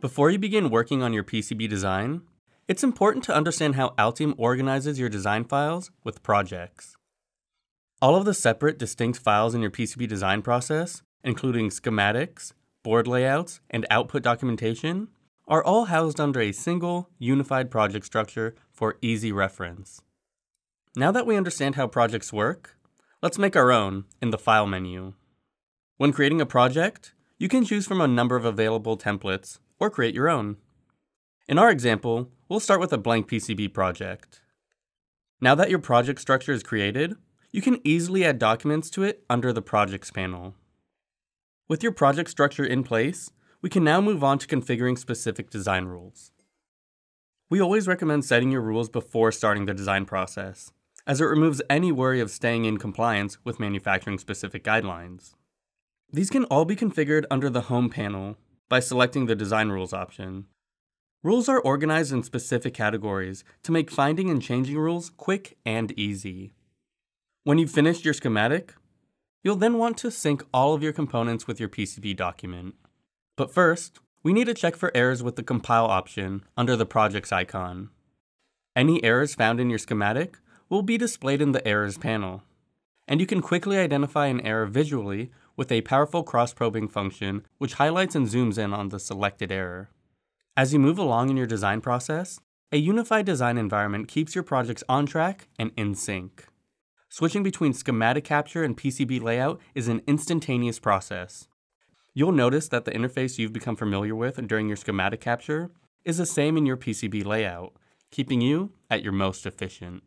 Before you begin working on your PCB design, it's important to understand how Altium organizes your design files with projects. All of the separate, distinct files in your PCB design process, including schematics, board layouts, and output documentation, are all housed under a single, unified project structure for easy reference. Now that we understand how projects work, let's make our own in the File menu. When creating a project, you can choose from a number of available templates or create your own. In our example, we'll start with a blank PCB project. Now that your project structure is created, you can easily add documents to it under the Projects panel. With your project structure in place, we can now move on to configuring specific design rules. We always recommend setting your rules before starting the design process, as it removes any worry of staying in compliance with manufacturing specific guidelines. These can all be configured under the Home panel by selecting the Design Rules option. Rules are organized in specific categories to make finding and changing rules quick and easy. When you've finished your schematic, you'll then want to sync all of your components with your PCB document. But first, we need to check for errors with the Compile option under the Projects icon. Any errors found in your schematic will be displayed in the Errors panel, and you can quickly identify an error visually with a powerful cross-probing function which highlights and zooms in on the selected error. As you move along in your design process, a unified design environment keeps your projects on track and in sync. Switching between schematic capture and PCB layout is an instantaneous process. You'll notice that the interface you've become familiar with during your schematic capture is the same in your PCB layout, keeping you at your most efficient.